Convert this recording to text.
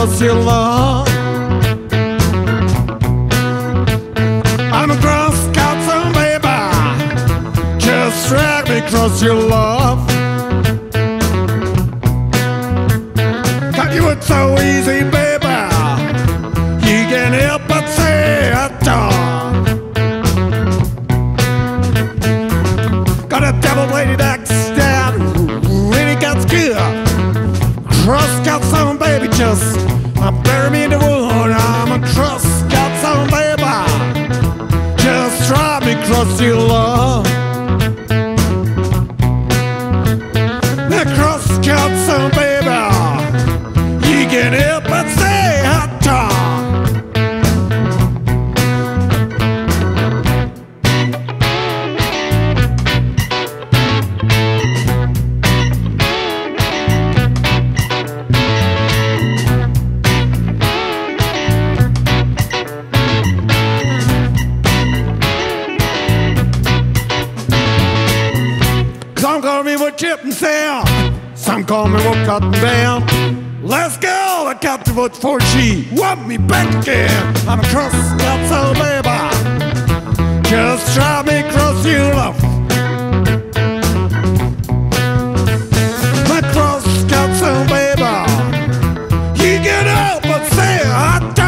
across your lawn. I'm a Girl Scout, some baby. Just drag me across your love. Got you it so easy, baby. Uh, bury me the wood. I'm a cross got baby, just drive me across your love. The baby, you can help but were chipping sale. Some call me woke what cotton bell. Last girl I got to vote for, she want me back again. I'm a cross that's all, baby. Just try me cross you love. My cross got so baby. You get up and say I.